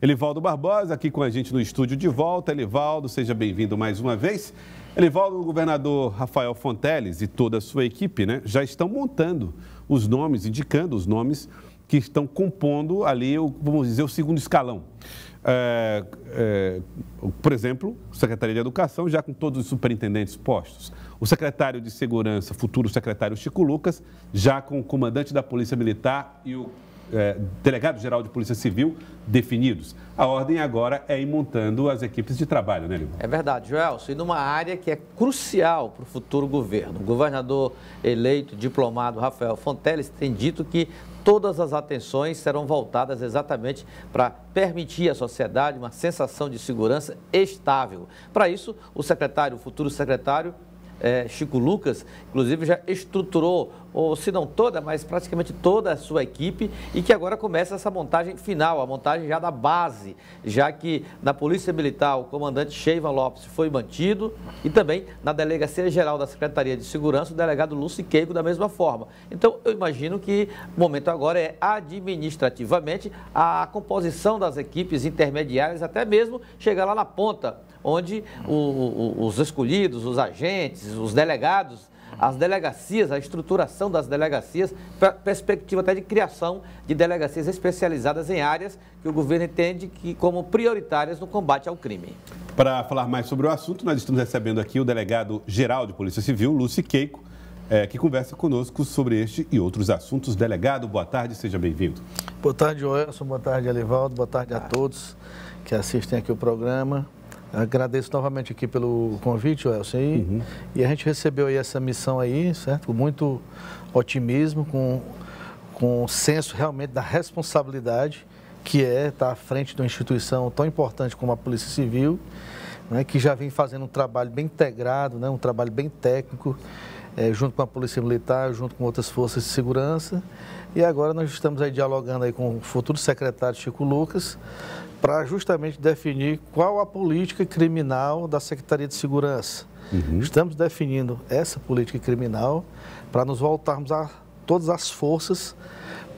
Elivaldo Barbosa aqui com a gente no estúdio de volta. Elivaldo, seja bem-vindo mais uma vez. Elivaldo, o governador Rafael Fonteles e toda a sua equipe né, já estão montando os nomes, indicando os nomes que estão compondo ali, vamos dizer, o segundo escalão. É, é, por exemplo, Secretaria de Educação, já com todos os superintendentes postos. O secretário de Segurança, futuro secretário Chico Lucas, já com o comandante da Polícia Militar e o é, delegado-geral de Polícia Civil definidos. A ordem agora é ir montando as equipes de trabalho, né, Lima? É verdade, Joelson. E numa área que é crucial para o futuro governo. O governador eleito, diplomado Rafael Fonteles, tem dito que todas as atenções serão voltadas exatamente para permitir à sociedade uma sensação de segurança estável. Para isso, o secretário, o futuro secretário, é, Chico Lucas, inclusive já estruturou, ou se não toda, mas praticamente toda a sua equipe e que agora começa essa montagem final, a montagem já da base, já que na Polícia Militar o comandante Sheivan Lopes foi mantido e também na Delegacia Geral da Secretaria de Segurança o delegado Lúcio Queico da mesma forma. Então eu imagino que o momento agora é administrativamente a composição das equipes intermediárias, até mesmo chegar lá na ponta onde o, o, os escolhidos, os agentes, os delegados, as delegacias, a estruturação das delegacias, perspectiva até de criação de delegacias especializadas em áreas que o governo entende que como prioritárias no combate ao crime. Para falar mais sobre o assunto, nós estamos recebendo aqui o delegado geral de Polícia Civil, Lúcio Queico, é, que conversa conosco sobre este e outros assuntos. Delegado, boa tarde, seja bem-vindo. Boa tarde, Joelson, boa tarde, Alivaldo, boa tarde a todos que assistem aqui o programa. Agradeço novamente aqui pelo convite, Elcio. E, uhum. e a gente recebeu aí essa missão aí, certo? Com muito otimismo, com, com um senso realmente da responsabilidade que é estar à frente de uma instituição tão importante como a Polícia Civil, né, que já vem fazendo um trabalho bem integrado, né, um trabalho bem técnico, é, junto com a Polícia Militar, junto com outras forças de segurança. E agora nós estamos aí dialogando aí com o futuro secretário Chico Lucas, para justamente definir qual a política criminal da Secretaria de Segurança. Uhum. Estamos definindo essa política criminal para nos voltarmos a todas as forças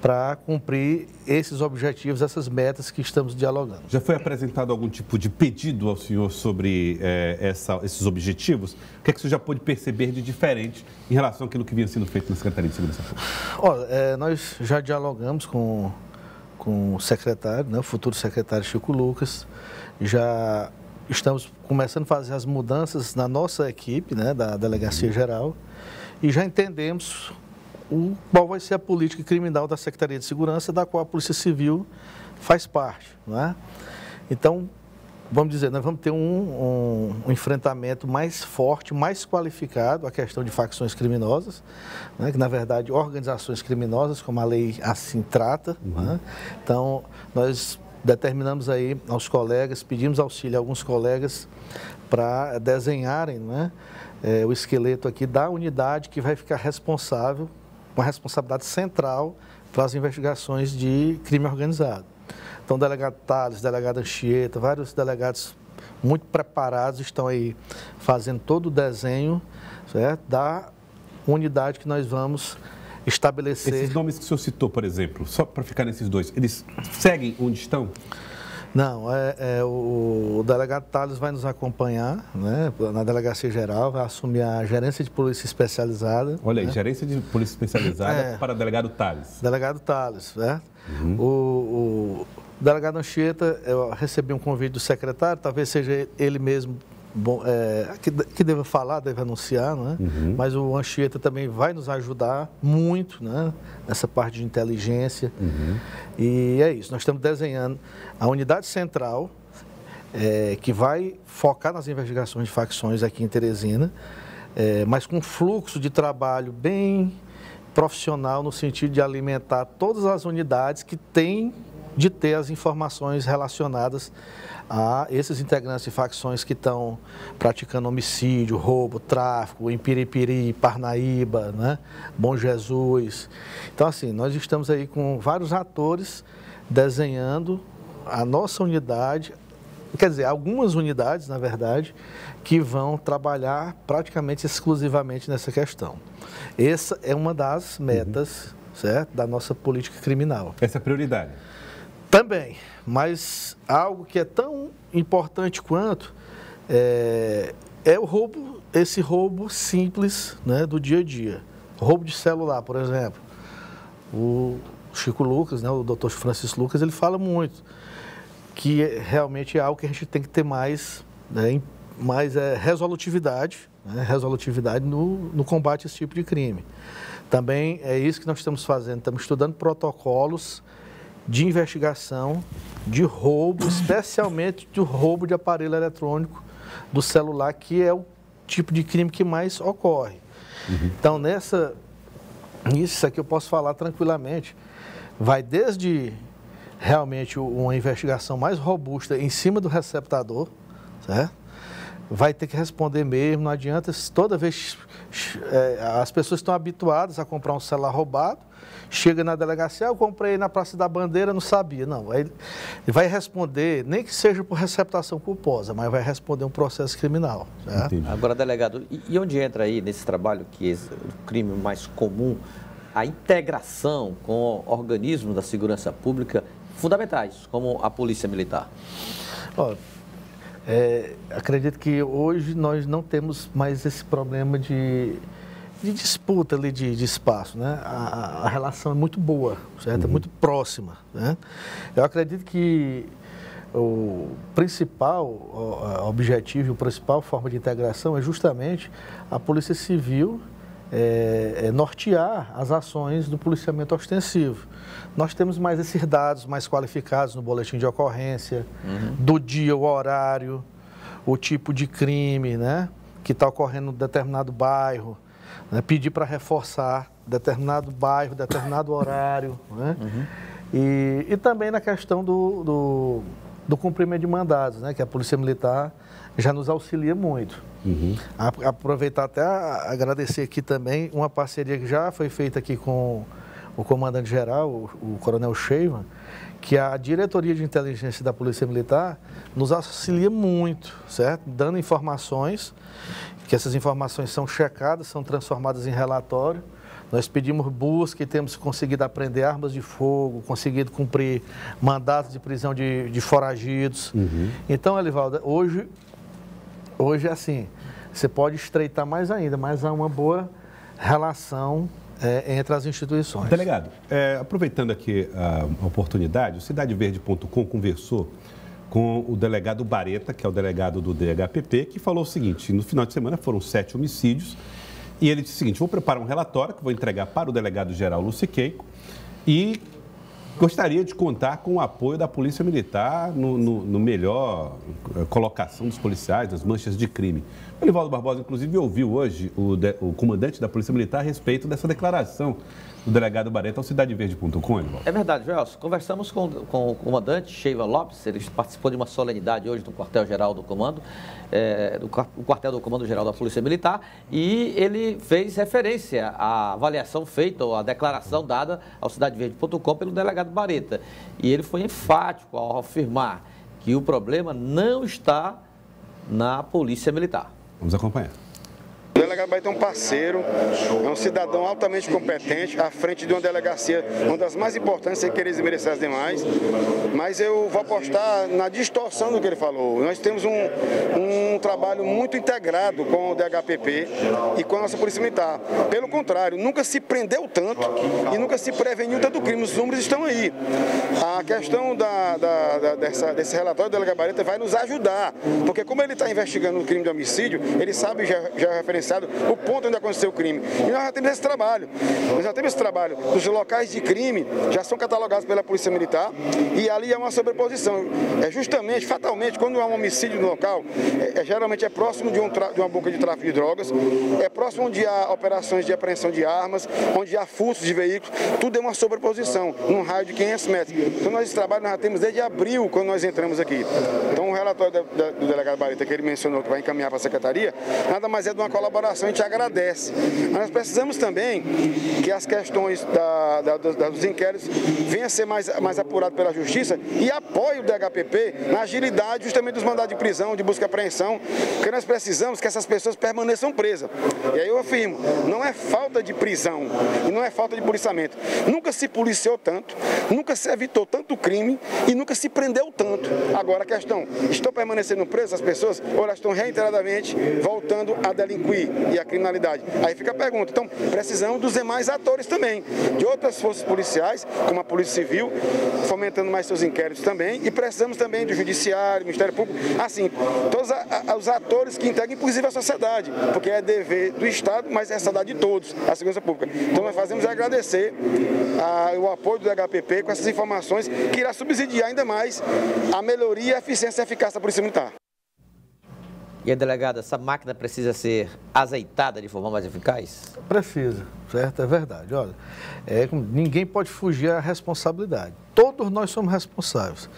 para cumprir esses objetivos, essas metas que estamos dialogando. Já foi apresentado algum tipo de pedido ao senhor sobre é, essa, esses objetivos? O que, é que o senhor já pôde perceber de diferente em relação àquilo que vinha sendo feito na Secretaria de Segurança Pública? Olha, é, nós já dialogamos com com o secretário, né, o futuro secretário Chico Lucas. Já estamos começando a fazer as mudanças na nossa equipe, né, da Delegacia Geral, e já entendemos o, qual vai ser a política criminal da Secretaria de Segurança, da qual a Polícia Civil faz parte. Né? Então, vamos dizer, nós vamos ter um, um, um, enfrentamento mais forte, mais qualificado a questão de facções criminosas, né, que na verdade organizações criminosas, como a lei assim trata. Uhum. Né? Então, nós determinamos aí aos colegas, pedimos auxílio a alguns colegas para desenharem né, é, o esqueleto aqui da unidade que vai ficar responsável, com a responsabilidade central para as investigações de crime organizado. Então, o delegado Tales, delegado Anchieta, vários delegados muito preparados estão aí fazendo todo o desenho certo? da unidade que nós vamos estabelecer. Esses nomes que o senhor citou, por exemplo, só para ficar nesses dois, eles seguem onde estão? Não, é, é, o, o, delegado Tales vai nos acompanhar né, na Delegacia Geral, vai assumir a gerência de polícia especializada. Olha aí, né? gerência de polícia especializada é, para o delegado Tales. Delegado Tales, certo? Uhum. O, o, delegado Anchieta, eu recebi um convite do secretário, talvez seja ele mesmo bom, é, que, que deva falar, deve anunciar, né? Uhum. mas o Anchieta também vai nos ajudar muito né? nessa parte de inteligência. Uhum. E é isso, nós estamos desenhando a unidade central, é, que vai focar nas investigações de facções aqui em Teresina, é, mas com fluxo de trabalho bem profissional no sentido de alimentar todas as unidades que têm de ter as informações relacionadas a esses integrantes de facções que estão praticando homicídio, roubo, tráfico, em Piripiri, Parnaíba, né? Bom Jesus. Então, assim, nós estamos aí com vários atores desenhando a nossa unidade, quer dizer, algumas unidades, na verdade, que vão trabalhar praticamente exclusivamente nessa questão. Essa é uma das metas, uhum. certo, da nossa política criminal. Essa é a prioridade. Também, mas algo que é tão importante quanto é, é o roubo, esse roubo simples né, do dia a dia. Roubo de celular, por exemplo. O Chico Lucas, né, o doutor Francisco Lucas, ele fala muito que realmente é algo que a gente tem que ter mais, né, mais é, resolutividade, né, resolutividade no, no combate a esse tipo de crime. Também é isso que nós estamos fazendo, estamos estudando protocolos de investigação de roubo, especialmente de roubo de aparelho eletrônico do celular, que é o tipo de crime que mais ocorre. Uhum. Então, nessa, isso aqui eu posso falar tranquilamente, vai desde realmente uma investigação mais robusta em cima do receptador, certo? Vai ter que responder mesmo, não adianta toda vez é, as pessoas estão habituadas a comprar um celular roubado, chega na delegacia, ah, eu comprei na Praça da Bandeira, não sabia. Não, ele vai responder, nem que seja por receptação culposa, mas vai responder um processo criminal. Agora, delegado, e onde entra aí nesse trabalho que é o crime mais comum, a integração com organismos da segurança pública fundamentais, como a Polícia Militar? Ó, é, acredito que hoje nós não temos mais esse problema de de disputa ali de, de espaço, né? A, a, relação é muito boa, certo? É uhum. Muito próxima, né? Eu acredito que o principal objetivo, a principal forma de integração é justamente a Polícia Civil é, é nortear as ações do policiamento ostensivo. Nós temos mais esses dados mais qualificados no boletim de ocorrência, uhum. do dia, o horário, o tipo de crime, né? Que está ocorrendo em determinado bairro né, pedir para reforçar determinado bairro, determinado horário. Né? Uhum. E, e também na questão do, do, do, cumprimento de mandados, né, que a Polícia Militar já nos auxilia muito. Uhum. A, aproveitar até a, agradecer aqui também uma parceria que já foi feita aqui com o comandante-geral, o, o Coronel Sheiva, que a diretoria de inteligência da Polícia Militar nos auxilia muito, certo? Dando informações que essas informações são checadas, são transformadas em relatório. Nós pedimos busca e temos conseguido apreender armas de fogo, conseguido cumprir mandatos de prisão de, de foragidos. Uhum. Então, Elivaldo, hoje, hoje é assim, você pode estreitar mais ainda, mas há uma boa relação é, entre as instituições. Delegado, é, aproveitando aqui a oportunidade, o CidadeVerde.com conversou com o delegado Bareta, que é o delegado do DHPP, que falou o seguinte: no final de semana foram sete homicídios. E ele disse o seguinte: vou preparar um relatório que vou entregar para o delegado-geral Luciqueico e gostaria de contar com o apoio da Polícia Militar no, no, no melhor eh, colocação dos policiais, nas manchas de crime. Elivaldo Barbosa, inclusive, ouviu hoje o, de, o comandante da Polícia Militar a respeito dessa declaração do delegado Bareta ao cidadeverde.com, É verdade, Joelson. Conversamos com, com o comandante Sheila Lopes, ele participou de uma solenidade hoje no quartel-geral do comando, é, do o quartel do Comando-Geral da Polícia Militar, e ele fez referência à avaliação feita, ou à declaração dada ao cidadeverde.com pelo delegado Bareta. E ele foi enfático ao afirmar que o problema não está na Polícia Militar. Vamos acompanhar. O delegado é um parceiro, é um cidadão altamente competente, à frente de uma delegacia, uma das mais importantes, sem querer desmerecer as demais. Mas eu vou apostar na distorção do que ele falou. Nós temos um, um trabalho muito integrado com o DHPP e com a nossa Polícia Militar. Pelo contrário, nunca se prendeu tanto e nunca se preveniu tanto crime. Os números estão aí. A questão da, da, da dessa, desse relatório do delegado Bareta vai nos ajudar, porque como ele está investigando o crime de homicídio, ele sabe já, já referenciar o ponto onde aconteceu o crime. E nós já temos esse trabalho. Nós já temos esse trabalho. Os locais de crime já são catalogados pela Polícia Militar e ali é uma sobreposição. É justamente, fatalmente, quando há um homicídio no local, é, é geralmente é próximo de, um de uma boca de tráfico de drogas, é próximo onde há operações de apreensão de armas, onde há furtos de veículos, tudo é uma sobreposição, num raio de 500 metros. Então nós esse trabalho nós já temos desde abril, quando nós entramos aqui. Então o relatório do delegado Barita que ele mencionou que vai encaminhar para a Secretaria, nada mais é de uma colaboração colaboração, a gente agradece. Nós precisamos também que as questões da, da, dos inquéritos venham a ser mais, mais apuradas pela Justiça e apoie o DHPP na agilidade justamente dos mandados de prisão, de busca e apreensão, porque nós precisamos que essas pessoas permaneçam presas. E aí eu afirmo, não é falta de prisão e não é falta de policiamento. Nunca se policiou tanto, nunca se evitou tanto crime e nunca se prendeu tanto. Agora a questão, estão permanecendo presas as pessoas ou elas estão reiteradamente voltando a delinquir e a criminalidade? Aí fica a pergunta. Então, precisamos dos demais atores também, de outras forças policiais, como a Polícia Civil, fomentando mais seus inquéritos também, e precisamos também do Judiciário, Ministério Público, assim, todos os atores que integram, inclusive a sociedade, porque é dever do Estado, mas é sociedade de todos, a segurança pública. Então, nós fazemos agradecer a, o apoio do HPP com essas informações, que irá subsidiar ainda mais a melhoria, a eficiência e a eficácia da Polícia Militar. E a delegada, essa máquina precisa ser azeitada de forma mais eficaz? Precisa, certo? É verdade. Olha, é, ninguém pode fugir à responsabilidade. Todos nós somos responsáveis.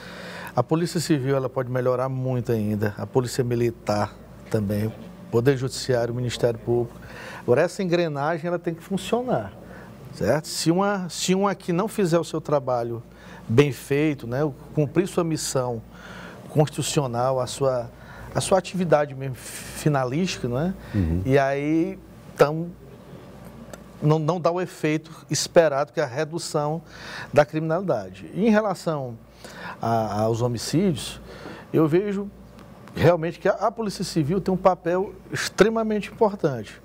A Polícia Civil ela pode melhorar muito ainda, a Polícia Militar também, Poder Judiciário, o Ministério Público. Agora, essa engrenagem ela tem que funcionar, certo? Se uma, se uma aqui não fizer o seu trabalho bem feito, né, cumprir sua missão constitucional, a sua a sua atividade mesmo finalística, não é? Uhum. E aí então, não, não dá o efeito esperado, que é a redução da criminalidade. E em relação a, aos homicídios, eu vejo realmente que a, a, Polícia Civil tem um papel extremamente importante.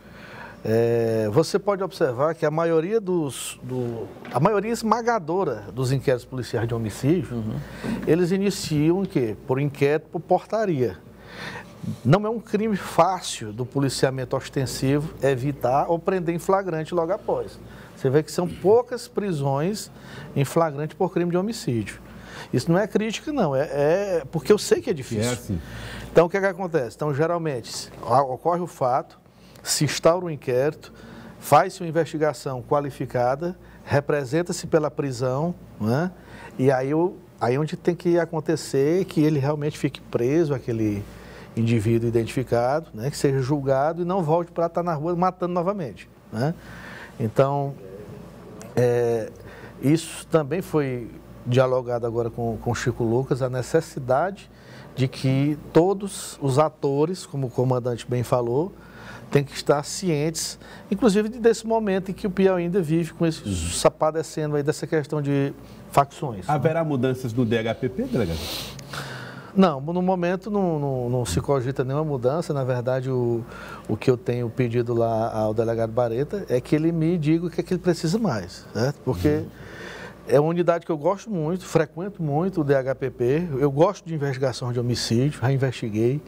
É, você pode observar que a maioria dos, do, a maioria esmagadora dos inquéritos policiais de homicídio, uhum. eles iniciam o quê? Por inquérito por portaria. Não é um crime fácil do policiamento ostensivo evitar ou prender em flagrante logo após. Você vê que são poucas prisões em flagrante por crime de homicídio. Isso não é crítica, não, é, é porque eu sei que é difícil. É assim. Então, o que, é que acontece? Então, geralmente, ocorre o fato, se instaura um inquérito, faz-se uma investigação qualificada, representa-se pela prisão, né? e aí, aí onde tem que acontecer que ele realmente fique preso, aquele indivíduo identificado, né, que seja julgado e não volte para estar na rua matando novamente. Né? Então, é, isso também foi dialogado agora com, com Chico Lucas, a necessidade de que todos os atores, como o comandante bem falou, têm que estar cientes, inclusive desse momento em que o Piauí ainda vive com esse uhum. padecendo aí dessa questão de facções. Né? Haverá né? mudanças no DHPP, delegado? Não, no momento não, não, não, se cogita nenhuma mudança. Na verdade, o, o que eu tenho pedido lá ao delegado Bareta é que ele me diga o que é que ele precisa mais, certo? Porque uhum. é uma unidade que eu gosto muito, frequento muito o DHPP. Eu gosto de investigação de homicídio, já investiguei.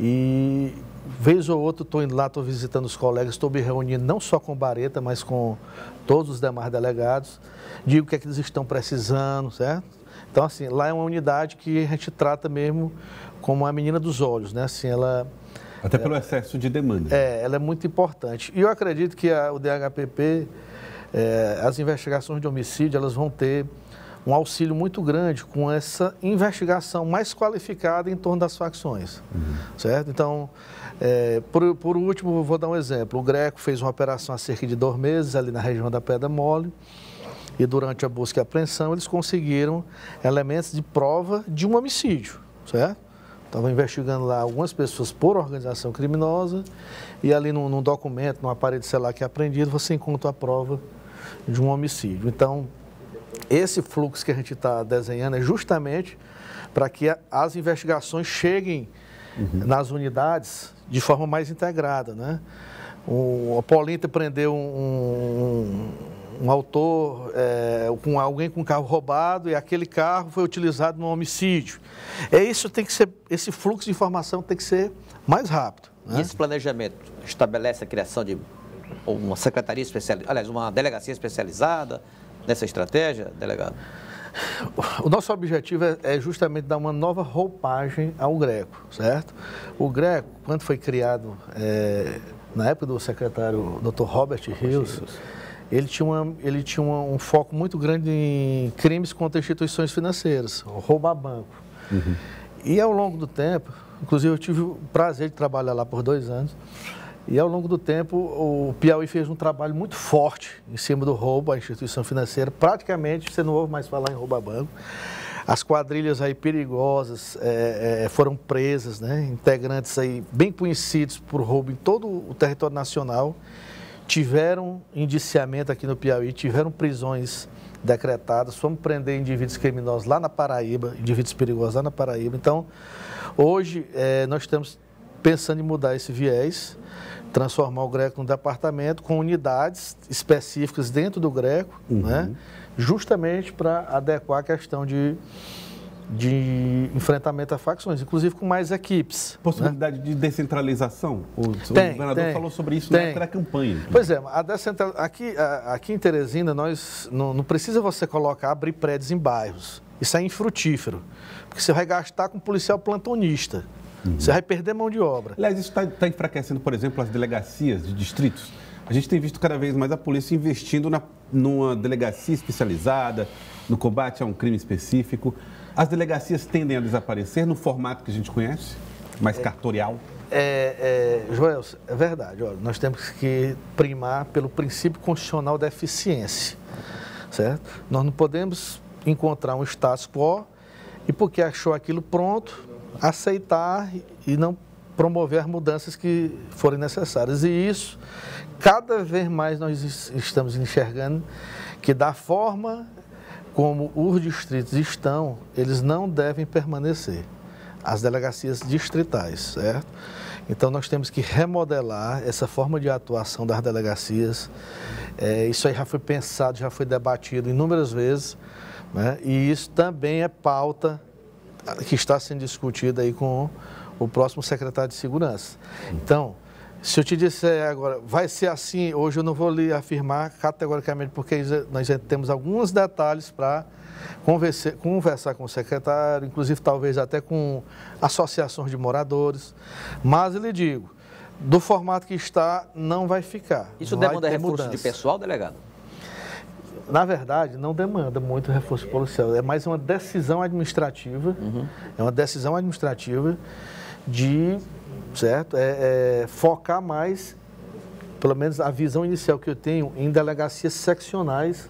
E vez ou outra estou indo lá, estou visitando os colegas, estou me reunindo não só com o Bareta, mas com todos os demais delegados. Digo o que é que eles estão precisando, certo? Então, assim, lá é uma unidade que a gente trata mesmo como a menina dos olhos, né? Assim, ela... Até pelo excesso de demanda. É, ela é muito importante. E eu acredito que a, o DHPP, é, as investigações de homicídio, elas vão ter um auxílio muito grande com essa investigação mais qualificada em torno das facções, uhum. certo? Então, é, por, por último, vou dar um exemplo. O Greco fez uma operação há cerca de dois meses ali na região da Pedra Mole, e durante a busca e apreensão eles conseguiram elementos de prova de um homicídio, certo? Estavam investigando lá algumas pessoas por organização criminosa e ali num, num documento, num aparelho celular que é apreendido, você encontra a prova de um homicídio. Então, esse fluxo que a gente está desenhando é justamente para que as investigações cheguem uhum. nas unidades de forma mais integrada, né? O, a Polinta prendeu um, um autor é, com alguém com carro roubado e aquele carro foi utilizado no homicídio. É isso tem que ser, esse fluxo de informação tem que ser mais rápido. Né? E esse planejamento estabelece a criação de uma secretaria especializada, aliás, uma delegacia especializada nessa estratégia, delegado? O nosso objetivo é, é justamente dar uma nova roupagem ao Greco, certo? O Greco, quando foi criado é, na época do secretário Dr. Robert Hills, ele tinha, uma, ele tinha uma, um foco muito grande em crimes contra instituições financeiras, roubar banco. Uhum. E ao longo do tempo, inclusive eu tive o prazer de trabalhar lá por dois anos, E ao longo do tempo, o Piauí fez um trabalho muito forte em cima do roubo à instituição financeira. Praticamente você não ouve mais falar em roubo a banco. As quadrilhas aí perigosas é, é, foram presas, né? integrantes aí bem conhecidos por roubo em todo o território nacional, tiveram indiciamento aqui no Piauí, tiveram prisões decretadas, fomos prender indivíduos criminosos lá na Paraíba, indivíduos perigosos lá na Paraíba. Então, hoje é, nós estamos pensando em mudar esse viés, transformar o Greco num departamento com unidades específicas dentro do Greco, uhum. né? justamente para adequar a questão de, de enfrentamento a facções, inclusive com mais equipes. Possibilidade né? de descentralização? O, tem, o governador tem, falou sobre isso tem. na campanha. Pois é, a decentral... aqui, aqui em Teresina, nós não, não precisa você colocar, abrir prédios em bairros. Isso é infrutífero, porque você vai gastar com policial plantonista. Uhum. Você vai perder mão de obra. Aliás, isso está tá enfraquecendo, por exemplo, as delegacias de distritos. A gente tem visto cada vez mais a polícia investindo na, numa delegacia especializada, no combate a um crime específico. As delegacias tendem a desaparecer no formato que a gente conhece, mais é, cartorial? É, é, Joel, é verdade. Olha, nós temos que primar pelo princípio constitucional da eficiência, certo? Nós não podemos encontrar um status quo e porque achou aquilo pronto, aceitar e não promover mudanças que forem necessárias. E isso, cada vez mais nós estamos enxergando que da forma como os distritos estão, eles não devem permanecer. As delegacias distritais, certo? Então nós temos que remodelar essa forma de atuação das delegacias. É, isso aí já foi pensado, já foi debatido inúmeras vezes, né? e isso também é pauta que está sendo discutida aí com o próximo secretário de Segurança. Então, se eu te disser agora, vai ser assim, hoje eu não vou lhe afirmar categoricamente, porque nós temos alguns detalhes para conversar, com o secretário, inclusive talvez até com associações de moradores. Mas eu lhe digo, do formato que está, não vai ficar. Isso demanda recurso mudança. de pessoal, delegado? Na verdade, não demanda muito reforço policial. É mais uma decisão administrativa. Uhum. É uma decisão administrativa de certo? É, é, focar mais, pelo menos a visão inicial que eu tenho, em delegacias seccionais,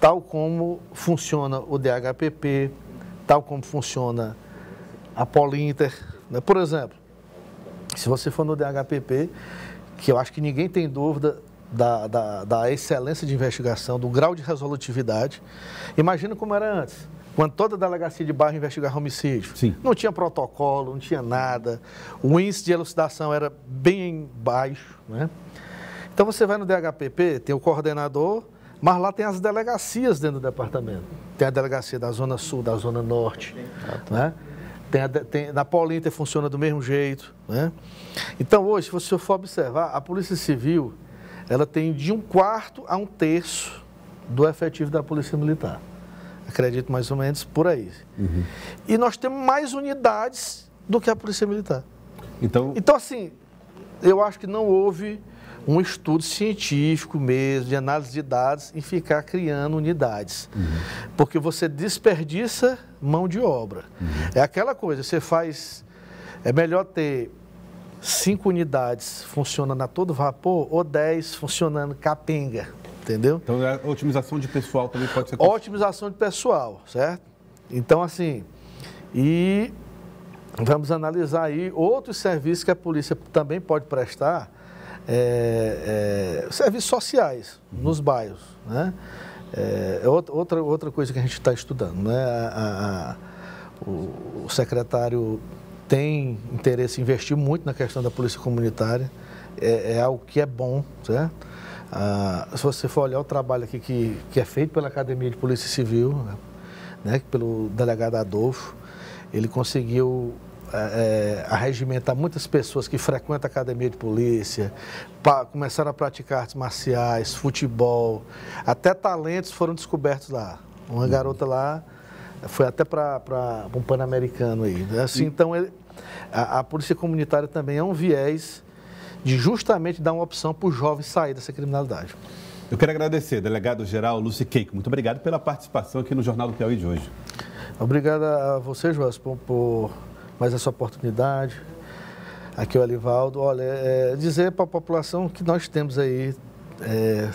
tal como funciona o DHPP, tal como funciona a Polinter. Né? Por exemplo, se você for no DHPP, que eu acho que ninguém tem dúvida da, da, da excelência de investigação, do grau de resolutividade, imagina como era antes quando toda a delegacia de bairro investigava homicídio. Sim. Não tinha protocolo, não tinha nada. O índice de elucidação era bem baixo. Né? Então você vai no DHPP, tem o coordenador, mas lá tem as delegacias dentro do departamento. Tem a delegacia da Zona Sul, da Zona Norte. Né? Tem a, tem, na Paulinter funciona do mesmo jeito. Né? Então hoje, se você for observar, a Polícia Civil ela tem de um quarto a um terço do efetivo da Polícia Militar. Acredito mais ou menos por aí. Uhum. E nós temos mais unidades do que a Polícia Militar. Então, então, assim, eu acho que não houve um estudo científico mesmo, de análise de dados, em ficar criando unidades. Uhum. Porque você desperdiça mão de obra. Uhum. É aquela coisa, você faz. É melhor ter cinco unidades funcionando a todo vapor ou dez funcionando capenga entendeu? Então a otimização de pessoal também pode ser... Otimização de pessoal, certo? Então, assim, e vamos analisar aí outros serviços que a polícia também pode prestar, é, é, serviços sociais nos bairros, né? É, é outra, outra coisa que a gente está estudando, né? A, a, o, o secretário tem interesse em investir muito na questão da polícia comunitária, é, é algo que é bom, certo? Ah, se você for olhar o trabalho aqui que, que é feito pela Academia de Polícia Civil, né, pelo delegado Adolfo, ele conseguiu é, arregimentar muitas pessoas que frequentam a academia de polícia, pra, começaram a praticar artes marciais, futebol, até talentos foram descobertos lá. Uma garota lá foi até para um pan-americano aí. Né? Assim, então, ele, a, a polícia comunitária também é um viés de justamente dar uma opção para o jovem sair dessa criminalidade. Eu quero agradecer, delegado-geral Luci Keiko. Muito obrigado pela participação aqui no Jornal do Piauí de hoje. Obrigado a você, Joás, por, por mais essa oportunidade. aqui o Alivaldo, olha, é, dizer para a população que nós temos aí, é,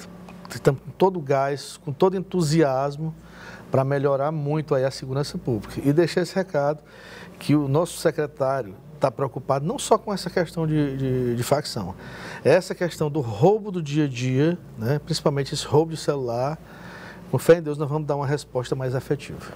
estamos com todo o gás, com todo entusiasmo para melhorar muito aí a segurança pública. E deixar esse recado que o nosso secretário está preocupado não só com essa questão de, de, de, facção, essa questão do roubo do dia a dia, né, principalmente esse roubo de celular. Com fé em Deus, nós vamos dar uma resposta mais efetiva.